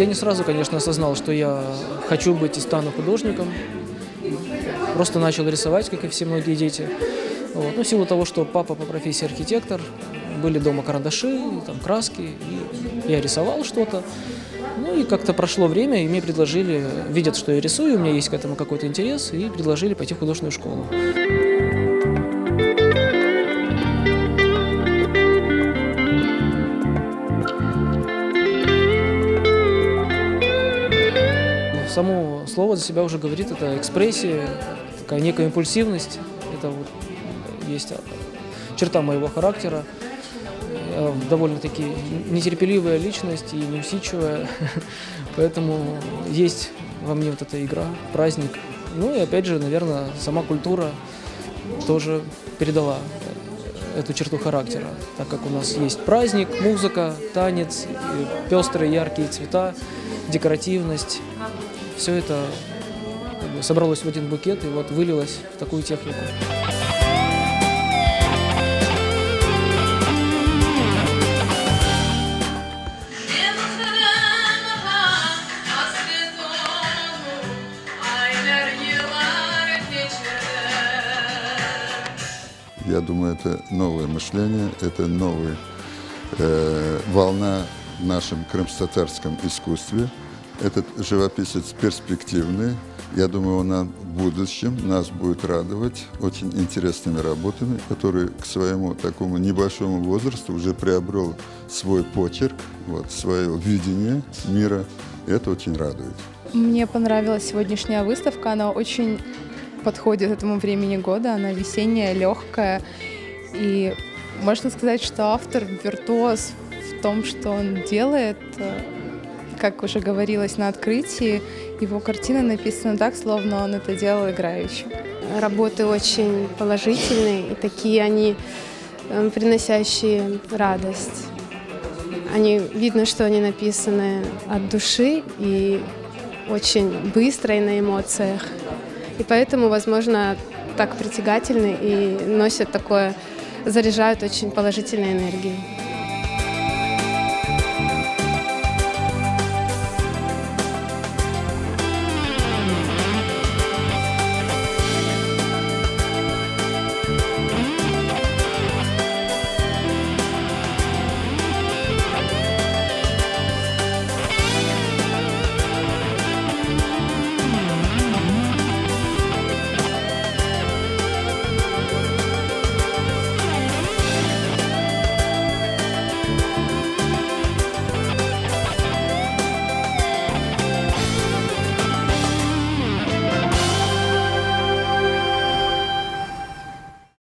Я не сразу, конечно, осознал, что я хочу быть и стану художником. Просто начал рисовать, как и все многие дети. Вот. Ну, в силу того, что папа по профессии архитектор, были дома карандаши, там, краски, и я рисовал что-то. Ну и как-то прошло время, и мне предложили, видят, что я рисую, у меня есть к этому какой-то интерес, и предложили пойти в художественную школу. Само слово за себя уже говорит, это экспрессия, такая некая импульсивность, это вот есть черта моего характера. Я довольно-таки нетерпеливая личность и неусидчивая, поэтому есть во мне вот эта игра, праздник. Ну и опять же, наверное, сама культура тоже передала эту черту характера, так как у нас есть праздник, музыка, танец, пестрые яркие цвета, декоративность. Все это как бы, собралось в один букет и вот вылилось в такую технику. Я думаю, это новое мышление, это новая э, волна в нашем крымско-татарском искусстве. Этот живописец перспективный. Я думаю, он в будущем нас будет радовать очень интересными работами, которые к своему такому небольшому возрасту уже приобрел свой почерк, вот, свое видение мира. Это очень радует. Мне понравилась сегодняшняя выставка. Она очень подходит этому времени года. Она весенняя, легкая. И можно сказать, что автор виртуоз в том, что он делает. Как уже говорилось на открытии, его картина написана так, словно он это делал играючи. Работы очень положительные, и такие они приносящие радость. Они видно, что они написаны от души и очень быстро и на эмоциях. И поэтому, возможно, так притягательны и носят такое, заряжают очень положительной энергией.